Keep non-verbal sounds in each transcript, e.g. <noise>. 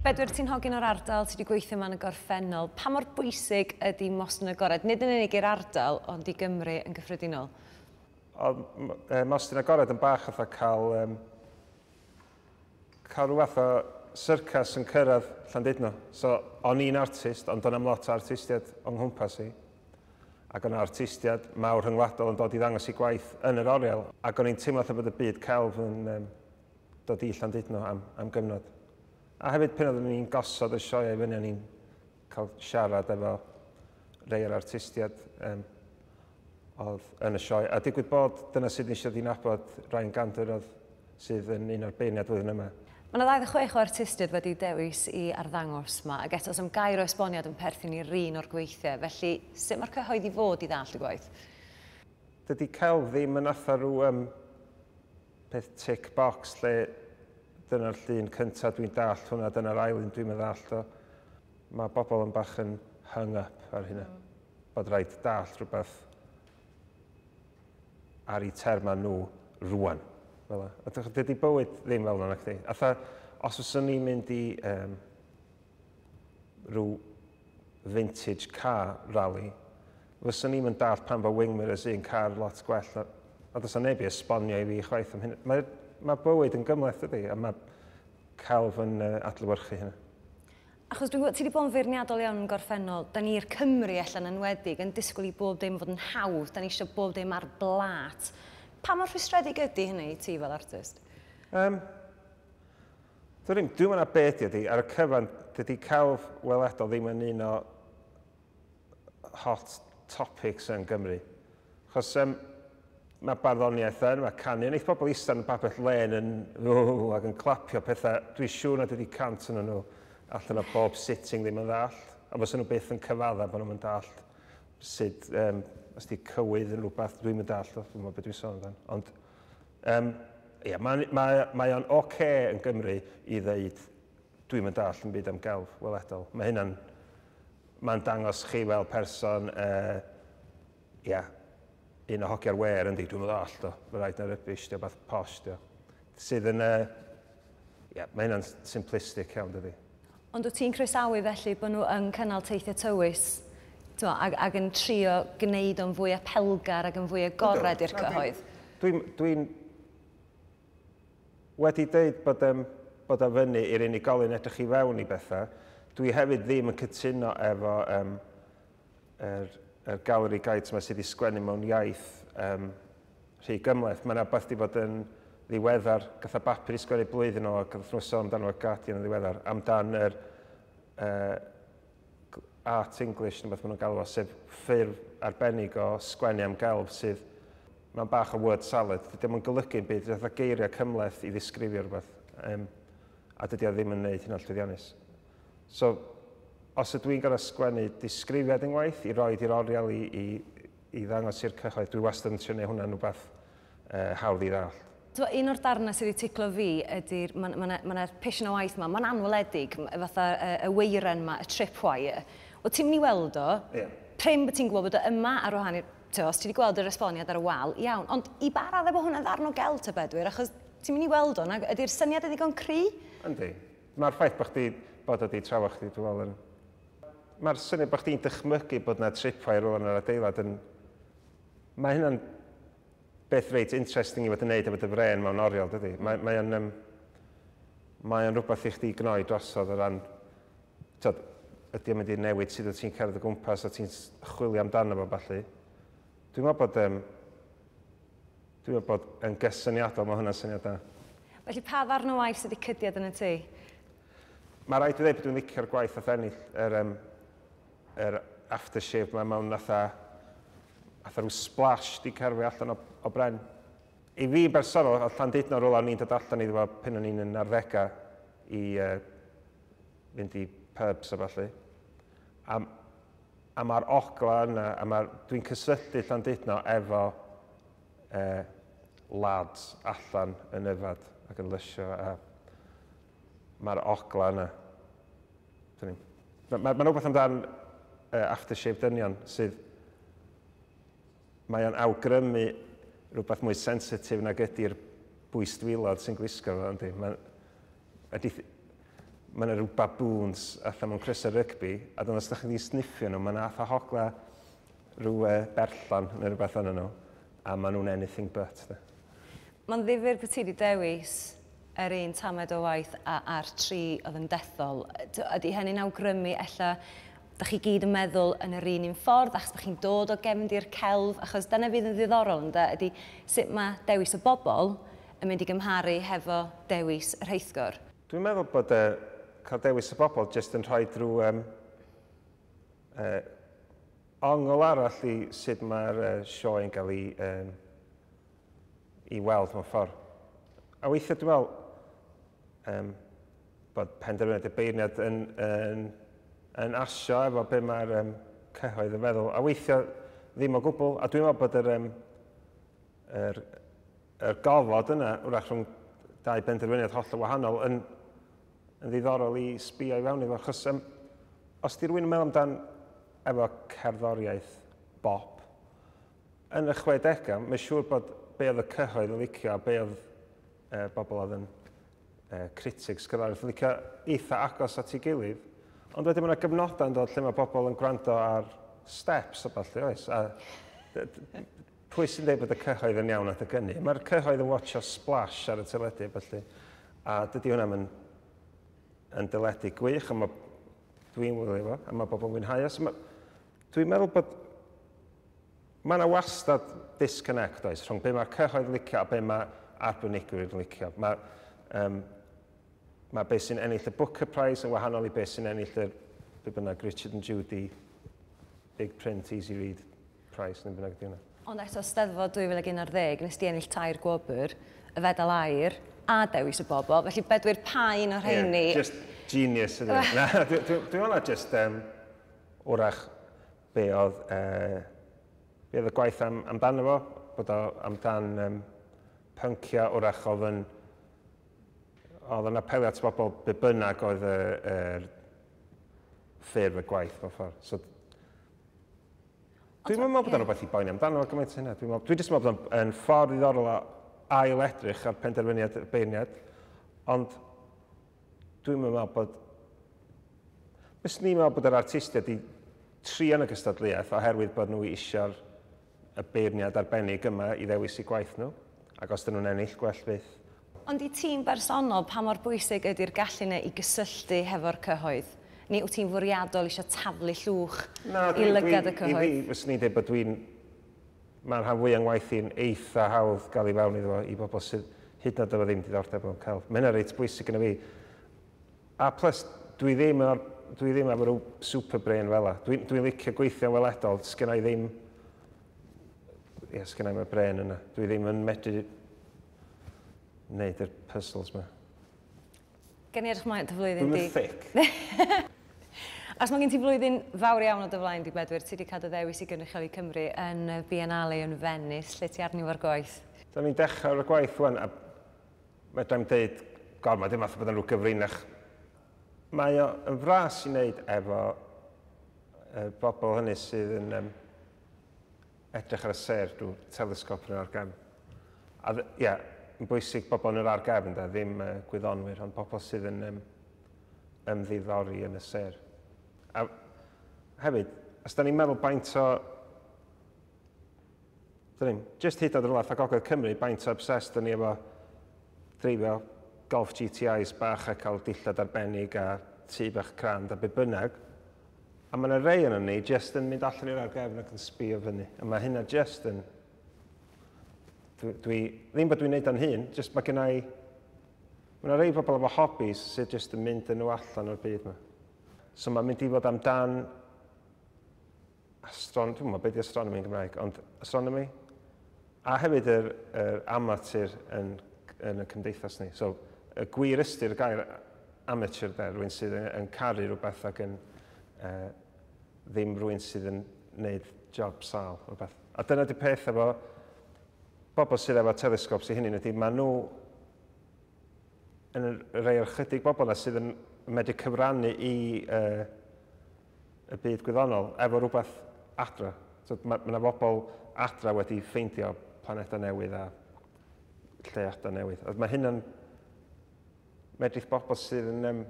Bedwyr ti'n hogyn o'r ardal, ti wedi gweithio yma yn y gorffennol. Pa mor bwysig ydy Moston y Gored? Nid yn unig i'r ardal, ond i Gymru yn gyffredinol. E, Moston y Gored yn bach oedd cael, um, cael rhywbeth o syrcas yn cyrraedd Llandudno. So, o'n i'n artist, ond o'n am lot o artistiad o'n nghwmpas i. Ac o'n artistiad mawr rhyngwladol yn dod i ddangos i gwaith yn yr oriel. Ac o'n i'n teimlo bod y byd celf yn um, dod i Llandudno am, am gyfnod. A hefyd pen oeddwn ni'n gosod y sioe fyny, o'n i'n cael siarad efo rei o'r artistiad um, oedd yn y sioe. A digwydd bod dyna sydd ni eisiau ddinabod Ryan Gander oedd sydd yn un o'r beiniad flwyddyn yma. Mae yna 26 o artistiaid wedi dewis i arddangos yma, ac eto, sy'n gair o esboniad yn perthyn i'r un o'r gweithiau, felly sut mae'r cyhoedd i fod i ddall y gwaith? Dydy celf ddim yn atho rhyw um, peth tick box lle Dyna'r llun cyntaf dwi'n dall hwnna, dyna'r ail un dwi'n meddwl o. Mae bobl yn bach yn hung up ar hynna. Mm. Bod rhaid dall rhywbeth ar ei terma nhw rwan. Fel a dydy bywyd ddim fel yna, chdi. Atha, os fyswn ni'n mynd i um, rhyw vintage car rally, fyswn ni'n mynd dall pan fo wing mirrors un car lot gwell. A, a neb i esbonio i fi chwaith am hynny. Mae'r mae bywyd yn gymleth ydy, a mae celf yn uh, adlywyrchu hynny. Achos dwi'n gwybod, ti wedi bod yn feirniadol iawn yn gorffennol. Da ni'r Cymru allan yn wedig yn disgwyl i bob dim fod yn hawdd. Da ni eisiau bob dim ar blat. Pa mor rhwystredig ydy hynny i ti fel artist? Um, dwi'n ddim, dwi'n mynd a beth ydy. Ar y cyfan, dydy celf weledol ddim yn un o hot topics yn Gymru. Chos um, mae barddoniaeth yn, mae canu, yn eich pobl eistedd yn babell len yn rw ac yn clapio pethau. Dwi'n siŵr na dydy cant yn nhw allan o bob sitting ddim yn ddall. A fos nhw beth yn cyfadda bod nhw'n dall sut, um, os di cywydd yn rhywbeth, dwi'n mynd dall, dwi'n meddwl beth dwi'n sôn amdan. Ond, um, ia, mae, mae, mae o'n oce okay yn Gymru i ddeud, dwi'n mynd dall yn byd am gelf weledol. Mae hynna'n, mae'n dangos chi fel person, uh, ia, un o hogio'r wer yn di, dwi'n meddwl all, do. Mae'n rhaid na rybys, di, o beth pos, di. Sydd yn, uh, yeah, mae hynna'n simplistic iawn, dydi. Ond wyt ti'n croesawu felly bod nhw yn cynnal teithio tywys? Twa, ag, ag yn trio gwneud o'n fwy apelgar ac yn fwy agored i'r cyhoedd? Dwi'n dwi, dwi wedi dweud bod, um, bod o fyny i'r unigolyn edrych i fewn i bethau. Dwi hefyd ddim yn cytuno efo um, er, y galeri guides yma sydd wedi sgwennu mewn iaith um, rhy gymleth. Mae yna beth wedi bod yn ddiweddar, gath y bapur i sgwennu blwyddyn o, gath nhw sôn amdano y Guardian yn ddiweddar, amdan yr uh, art English, neu beth maen nhw'n galw o, sef ffurf arbennig o sgwennu am gelf sydd mae'n bach o word salad. Dydy o'n golygu'n byd, dydy geiriau cymleth i ddisgrifio rhywbeth. Um, a dydy o ddim yn gwneud hynna'n llwyddiannus. So, os ydw i'n gorau sgwennu disgrifiad yn waith i roed i'r oriel i, i, i ddangos i'r cyhoedd, dwi wastad yn trio neud hwnna'n rhywbeth uh, hawdd i ddall. Twa, un o'r darnau sydd wedi ticlo fi ydy'r, mae ma, ma, ma pisyn o waith yma, mae'n anweledig, fatha y, y weiren yma, y tripwire. O ti'n mynd i weld o, yeah. prim bod ti'n gwybod bod o yma ar wahan i'r... Os ti wedi gweld yr esboniad ar y wal, iawn, ond i barad efo hwnna ddarn o gel ty bedwyr, achos ti'n mynd i weld o, ydy'r syniad ydi'n go'n cri? Yndi. Mae'r ffaith bod chdi bod o trafod chdi, dwi'n meddwl, mae'r syniad bod chdi'n dychmygu bod yna tripwire rôl yn yr adeilad yn... Mae hynna'n beth reit interesting i fod yn neud efo dy fren mewn oriol, dydy. Mae, mae o'n... Um, mae o'n rhywbeth i chdi gnoi drosodd o ran... Tod, ydy o'n mynd i newid sydd ti'n cerdd o gwmpas a ti'n chwilio amdano fo falle. Dwi'n meddwl bod... Um, dwi'n meddwl bod yn gysyniadol mae hwnna'n syniad da. Felly pa ddarn o waith sydd wedi cydiad yn y tu? Mae rhaid i ddweud bod dwi'n licio'r gwaith a ennill Er, um, yr er aftershave mae mewn atha, atha rhyw splash di cerfi allan o, o bren. I fi bersonol, oedd Llandudno ar ôl ni'n dod allan iddo fo pen o'n i'n yn arddega i uh, fynd i pubs a falle. A, a mae'r ogla yna, a mae, dwi'n cysylltu Llandudno efo uh, lads allan yn yfad ac yn lysio. A mae'r ogla yna. Mae'n ma, ma, ma rhywbeth amdan uh, aftershave dynion sydd mae o'n awgrymu rhywbeth mwy sensitif nag ydy'r bwys dwylod sy'n gwisgo fo, ynddi. Mae ma yna rhyw baboons allan mewn Chris y rygbi, a dyna os da chi wedi sniffio nhw, mae yna atho hogla rhyw uh, berllan neu rhywbeth yna nhw, a maen nhw'n anything but. Mae'n ddifur bod ti wedi dewis yr un tamed o waith a, a'r tri oedd yn dethol. Ydy hynny'n awgrymu ella da chi gyd yn meddwl yn yr un un ffordd, achos bych chi'n dod o gefndi'r celf, achos dyna fydd yn ddiddorol ynda, ydy sut mae dewis y bobl yn mynd i gymharu hefo dewis yr heithgwr. Dwi'n meddwl bod uh, cael dewis y bobl jyst yn rhoi drwy um, uh, e, ongl arall i sut mae'r uh, e, sioe yn cael ei, um, i weld mewn ffordd. A weithiau dwi'n meddwl um, bod penderfyniad y beirniad yn, yn yn asio efo be mae'r um, cyhoedd yn feddwl. A weithio ddim o gwbl. A dwi'n meddwl bod yr, um, yr, yr gofod yna, wrach rhwng dau benderfyniad holl o wahanol, yn, yn ddiddorol i sbio i fewn i fo. Achos um, os di rwy'n meddwl amdan efo cerddoriaeth bop, yn y 60au, mae'n siŵr bod be oedd y cyhoedd yn licio, be oedd e, bobl oedd yn e, critics, sgyrraedd yn licio eitha agos at ei gilydd, Ond wedyn mae yna gyfnodau yn dod lle mae pobl yn gwrando ar steps o falle, oes? A pwy sy'n dweud bod y cyhoedd yn iawn at y gynnu? Mae'r cyhoedd yn watcho splash ar y teledu, felly. A dydy hwnna yn, yn dyledu gwych, a mae dwi'n wylio fo, a mae bobl yn mwynhau. So dwi'n meddwl bod mae yna wastad disconnect oes rhwng be mae'r cyhoedd licio a be mae arbenigwyr yn licio. Mae, um, mae beth sy'n ennill y Booker Prize yn wahanol i beth sy'n ennill y be bynnag Richard and Judy Big Print Easy Read Prize neu bynnag diwna. Ond eto steddfod 2011 nes di ennill tair gwobr, y fedal air a dewis y bobl, felly bedwyr pain o'r rheini. Yeah, just genius ydy. <laughs> Na, dwi'n dwi, dwi ona just um, wrach be oedd, uh, be oedd y gwaith am, amdano fo, bod o amdan um, pyncia wrach oedd yn oedd yn apelio at bobl be bynnag oedd y, y ffurf y gwaith fel ffordd. So, Dwi'n meddwl bod o'n rhywbeth i boeni amdano fo gymaint hynna. Dwi'n meddwl, dwi jyst meddwl bod yn ffordd ddiddorol o ail edrych ar penderfyniad y beirniad, ond dwi'n meddwl bod... Bys ni'n meddwl bod yr artistiaid i tri yn y gystadleuaeth oherwydd bod nhw eisiau'r y beirniad arbennig yma i ddewis i gwaith nhw, ac os dyn nhw'n ennill gwell fydd. Ond i tîm bersonol, pa mor bwysig ydy'r gallu neu i gysylltu hefo'r cyhoedd? Neu wyt ti'n fwriadol eisiau taflu llwch no, i lygad y cyhoedd? I fi, fyswn ni dweud bod dwi'n... Mae'r rhan fwy o'n waithi'n eitha hawdd gael ei fewn iddo i bobl sydd hyd yn oed efo ddim diddordeb o'n cael. Mae'n reit bwysig yn y fi. A plus, dwi ddim, ar, dwi ddim efo rhyw super brain fel la. Dwi'n dwi licio gweithio weledol, sgynna i ddim... Ie, sgynna i mae'r brain yna. Dwi ddim yn medru wneud yr puzzles yma. Gen i edrych mlaen dy flwyddyn di. Dwi'n thic. <laughs> Os mae gen ti flwyddyn fawr iawn o dy flaen di bedwyr, ti wedi cadw ddewis i gynrychioli Cymru yn Biennale yn Venice, lle ti arni o'r gwaith? Da ni'n dechrau o'r gwaith wan, a medrai'n deud, gol, mae dim fath bod yn rhyw gyfrinach. Mae o yn fras i wneud efo y bobl hynny sydd yn um, edrych ar y ser drwy telescop yn o'r gam. A, ia, yeah, yn bwysig bobl yn yr argefn, de, ddim uh, gwyddonwyr, ond bobl sydd yn um, ymddiddori yn y ser. A hefyd, os da ni'n meddwl baint o... Dyn ni'n just hyd oed rhywle Gogledd Cymru, baint o obsessed dyn ni efo dreifio golf GTIs bach a cael dillad arbennig a tu bach crand a be bynnag. A mae yna rei yn ni just yn mynd allan i'r argefn ac yn sbio fyny. A mae hynna just yn Dwi, dwi, ddim bod dwi'n neud o'n hun, jyst mae gennau... Mae yna rei bobl efo hobbies sydd jyst yn mynd yn nhw allan o'r byd yma. So mae'n mynd i fod amdan Astron... dwi'n meddwl beth ydy astronomy yn Gymraeg, ond astronomy, a hefyd yr, yr amatur yn, yn y cymdeithas ni. So, y gwir ystyr gair amateur de, rwy'n sydd yn, yn caru rhywbeth ac yn e, ddim rwy'n sydd yn gwneud job sal rhywbeth. A dyna di peth efo bobl sydd efo telescopes i hynny ydy, maen nhw yn rhai o'r chydig bobl yna sydd yn medru cyfrannu i uh, y byd gwyddonol efo rhywbeth adra. So, mae yna bobl adra wedi ffeindio planeta newydd a lleadau newydd. Mae hynna'n medrith bobl sydd yn um,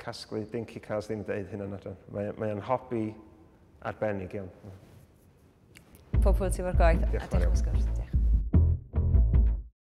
casglu dinky cars ddim dweud hynna'n adran. Mae o'n hobi arbennig iawn. Pob hwyl ti fo'r gwaith a diolch wrth gwrs.